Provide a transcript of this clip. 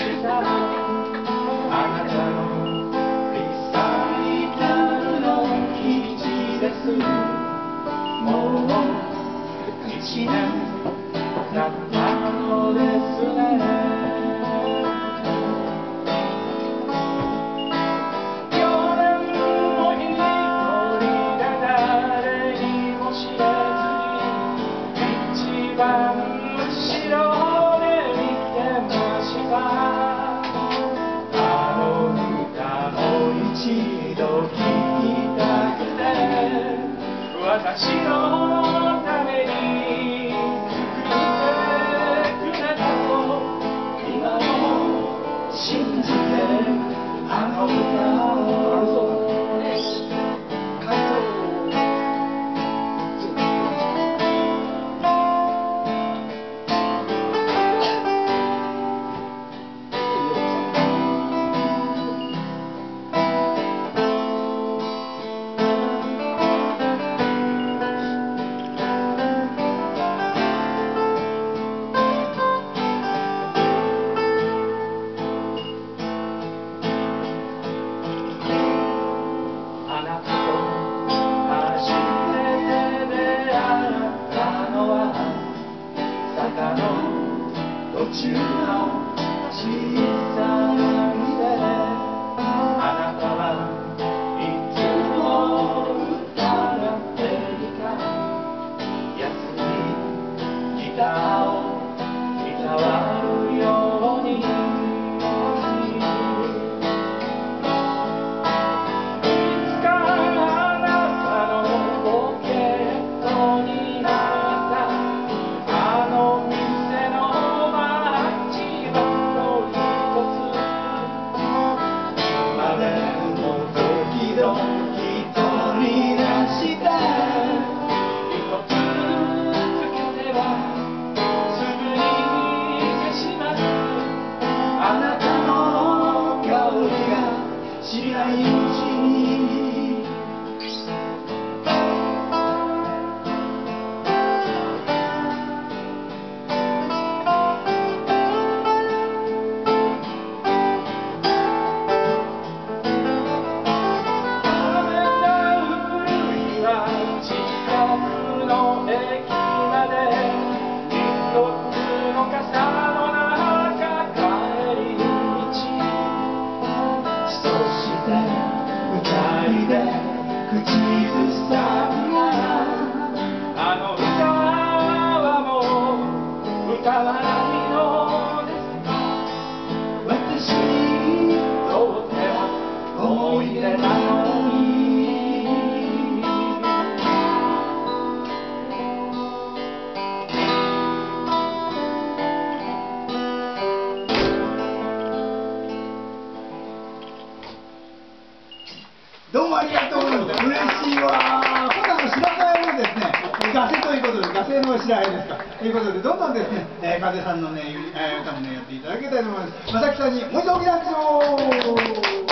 Thank you. 私の中の小さな Cristo. 人で口ずさんだあの歌はもう歌わないのですか？私にとっては思い出などうもありがとうございます。嬉しいわ。今度あの白川のですね、ガセということで、ガセの白川ですか。ということで、どんどんですね、えー、風さんのね、えー歌もね、やっていただきたいと思います。まさきさんにもう一度おきなんですよ。